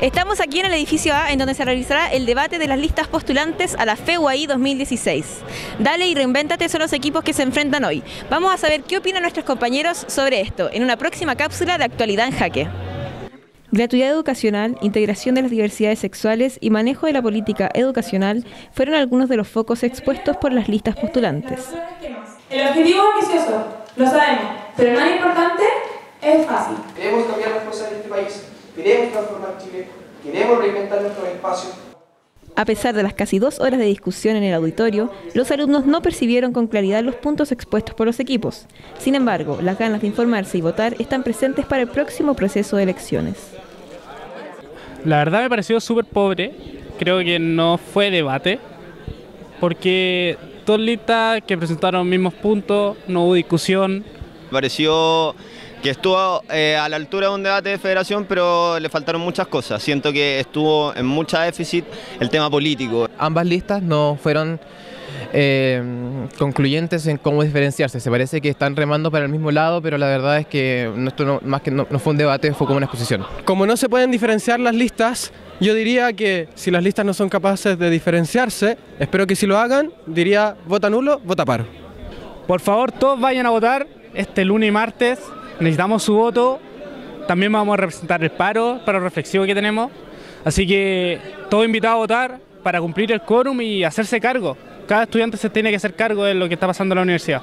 Estamos aquí en el edificio A, en donde se realizará el debate de las listas postulantes a la FEUAI 2016. Dale y Reinvéntate son los equipos que se enfrentan hoy. Vamos a saber qué opinan nuestros compañeros sobre esto en una próxima cápsula de Actualidad en Jaque. Gratuidad educacional, integración de las diversidades sexuales y manejo de la política educacional fueron algunos de los focos expuestos por las listas postulantes. El objetivo es ambicioso, lo sabemos, pero lo más importante es fácil. Queremos cambiar las cosas queremos transformar Chile, queremos reinventar nuestros espacios. A pesar de las casi dos horas de discusión en el auditorio, los alumnos no percibieron con claridad los puntos expuestos por los equipos. Sin embargo, las ganas de informarse y votar están presentes para el próximo proceso de elecciones. La verdad me pareció súper pobre, creo que no fue debate, porque dos listas que presentaron mismos puntos, no hubo discusión. Me pareció que estuvo eh, a la altura de un debate de federación, pero le faltaron muchas cosas. Siento que estuvo en mucha déficit el tema político. Ambas listas no fueron eh, concluyentes en cómo diferenciarse. Se parece que están remando para el mismo lado, pero la verdad es que esto no, más que no, no fue un debate, fue como una exposición. Como no se pueden diferenciar las listas, yo diría que si las listas no son capaces de diferenciarse, espero que si lo hagan, diría vota nulo, vota paro. Por favor, todos vayan a votar este lunes y martes. Necesitamos su voto. También vamos a representar el paro, paro reflexivo que tenemos. Así que todo invitado a votar para cumplir el quórum y hacerse cargo. Cada estudiante se tiene que hacer cargo de lo que está pasando en la universidad.